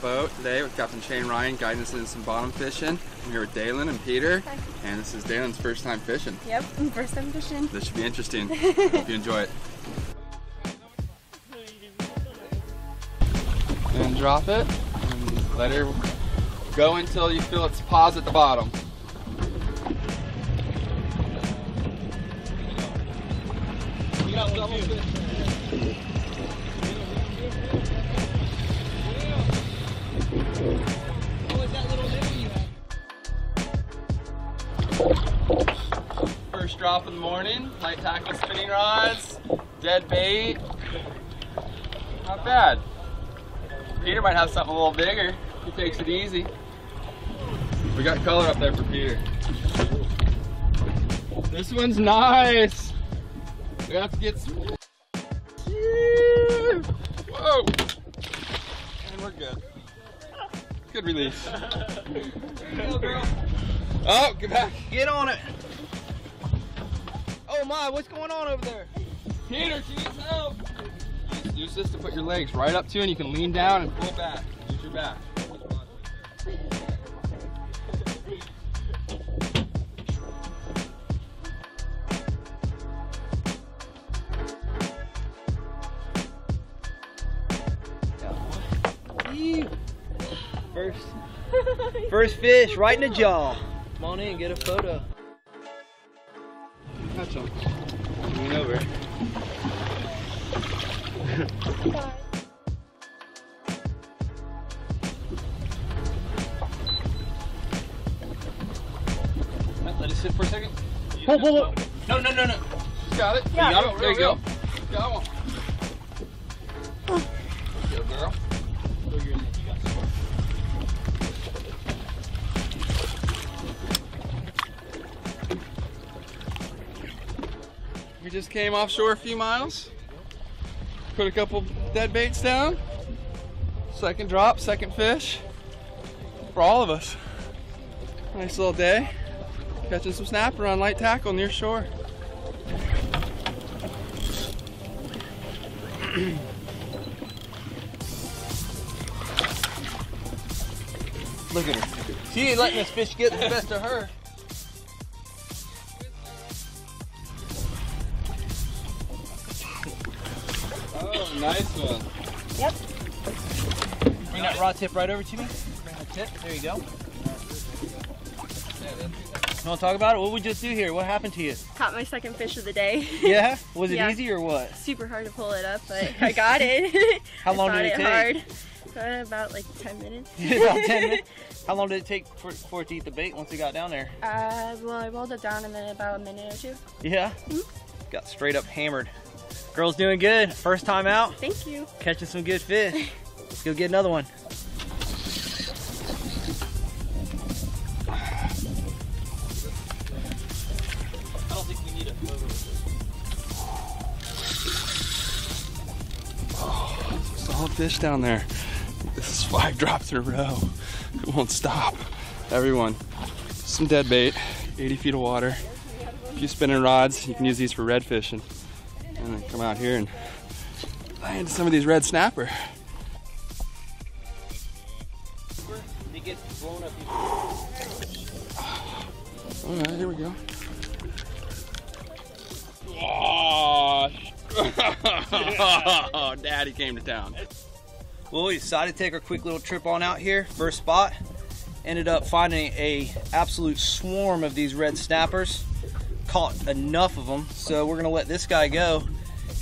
boat today with Captain Shane Ryan guiding us into some bottom fishing. I'm here with Dalen and Peter, Hi. and this is Dalen's first time fishing. Yep, first time fishing. This should be interesting. Hope you enjoy it. And drop it, and let her go until you feel its paws at the bottom. You got double fish. First drop of the morning, light tackle spinning rods, dead bait. Not bad. Peter might have something a little bigger. He takes it easy. We got color up there for Peter. This one's nice. We have to get some. Whoa! And we're good. Good release. There you go, girl. Oh, get back. Get on it. Oh my, what's going on over there? Peter, she needs help. Use- this to put your legs right up to and you can lean down and pull back. Use your back. First, first fish right in the jaw. Come on in, get a photo. Catch them. Lean over. Let it sit for a second. Pull, pull, pull. No, no, no, no. Got it. Yeah. You got it. There you go. Got one. Good girl. Just came offshore a few miles. Put a couple dead baits down. Second drop, second fish. For all of us. Nice little day. Catching some snapper on light tackle near shore. Look at her. She ain't letting this fish get the best of her. Nice one. Yep. Bring that rod tip right over to me. Bring the tip. There you go. You want to talk about it? What we just do here? What happened to you? Caught my second fish of the day. Yeah? Was it Yeah. easy or what? Super hard to pull it up, but I got it. How long did it take? Hard. Uh, about like 10 minutes. About 10 minutes. How long did it take for, for it to eat the bait once it got down there? Uh, well, I rolled it down in then about a minute or two. Yeah? Got straight up hammered. Girl's doing good. First time out, Thank you. catching some good fish. Let's go get another one. I don't think we need a Solid fish down there. This is five drops in a row. It won't stop. Everyone, some dead bait, 80 feet of water, a few spinning rods. You can use these for red fishing. And then come out here and land some of these red snapper. They get blown up. All right, here we go. Oh, Daddy came to town. Well, we decided to take our quick little trip on out here. First spot, ended up finding a absolute swarm of these red snappers. Caught enough of them, so we're gonna let this guy go.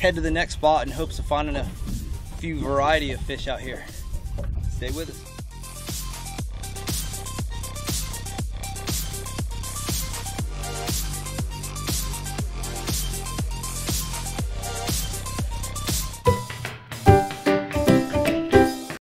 Head to the next spot in hopes of finding a few variety of fish out here. Stay with us.